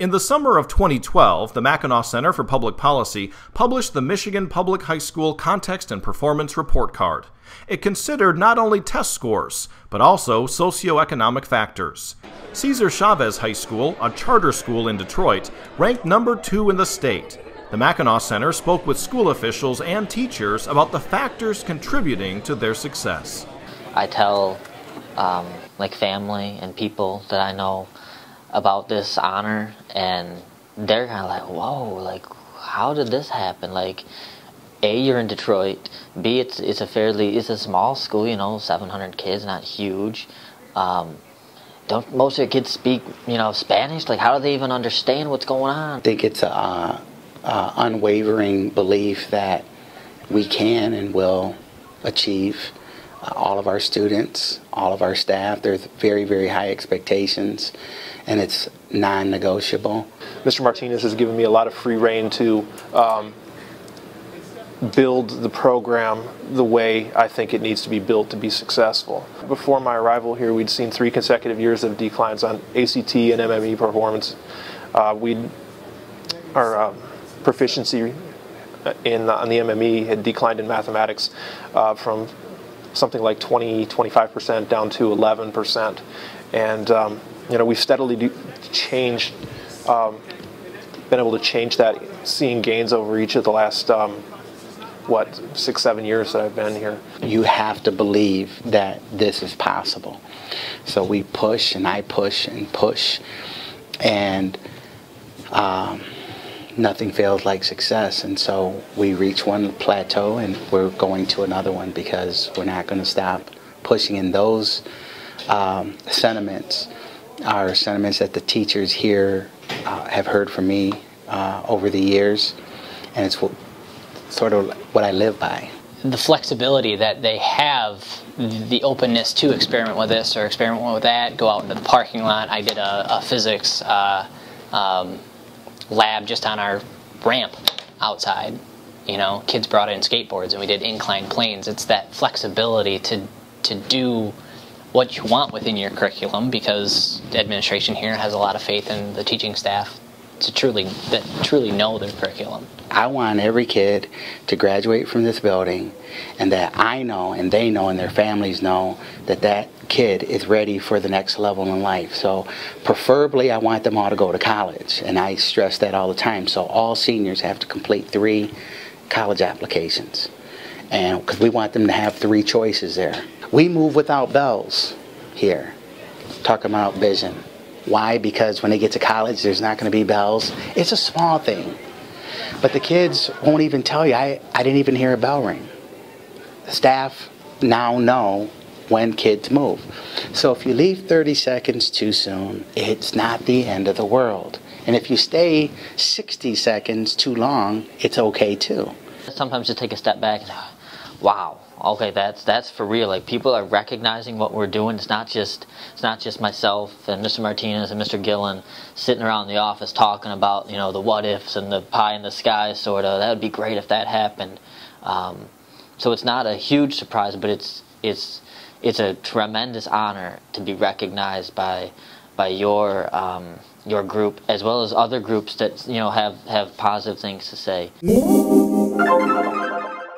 In the summer of 2012, the Mackinac Center for Public Policy published the Michigan Public High School Context and Performance Report Card. It considered not only test scores, but also socioeconomic factors. Cesar Chavez High School, a charter school in Detroit, ranked number two in the state. The Mackinac Center spoke with school officials and teachers about the factors contributing to their success. I tell um, like family and people that I know about this honor, and they're kind of like, "Whoa! Like, how did this happen?" Like, a you're in Detroit. B it's it's a fairly it's a small school. You know, 700 kids, not huge. Um, don't most of the kids speak you know Spanish? Like, how do they even understand what's going on? I think it's a, uh, uh, unwavering belief that we can and will achieve all of our students, all of our staff. There's very, very high expectations, and it's non negotiable. Mr. Martinez has given me a lot of free rein to um, build the program the way I think it needs to be built to be successful. Before my arrival here, we'd seen three consecutive years of declines on ACT and MME performance. Uh, we our uh, proficiency in on the MME had declined in mathematics uh, from something like 20, 25% down to 11%. And, um, you know, we've steadily changed, um, been able to change that, seeing gains over each of the last, um, what, six, seven years that I've been here. You have to believe that this is possible. So we push and I push and push. And, um, nothing feels like success. And so we reach one plateau and we're going to another one because we're not going to stop pushing in those um, sentiments are sentiments that the teachers here uh, have heard from me uh, over the years. And it's what, sort of what I live by. The flexibility that they have, the openness to experiment with this or experiment with that, go out into the parking lot. I did a, a physics uh, um, lab just on our ramp outside. You know, kids brought in skateboards and we did inclined planes. It's that flexibility to to do what you want within your curriculum because the administration here has a lot of faith in the teaching staff to truly that truly know their curriculum. I want every kid to graduate from this building and that I know and they know and their families know that that kid is ready for the next level in life. So preferably I want them all to go to college and I stress that all the time. So all seniors have to complete three college applications. And because we want them to have three choices there. We move without bells here. Talk about vision. Why? Because when they get to college, there's not going to be bells. It's a small thing. But the kids won't even tell you, I, I didn't even hear a bell ring. The staff now know when kids move. So if you leave 30 seconds too soon, it's not the end of the world. And if you stay 60 seconds too long, it's okay too. Sometimes you take a step back and, wow, okay, that's that's for real. Like people are recognizing what we're doing. It's not just it's not just myself and Mr. Martinez and Mr. Gillen sitting around the office talking about you know the what ifs and the pie in the sky sort of. That would be great if that happened. Um, so it's not a huge surprise, but it's it's it's a tremendous honor to be recognized by by your um, your group as well as other groups that you know have have positive things to say.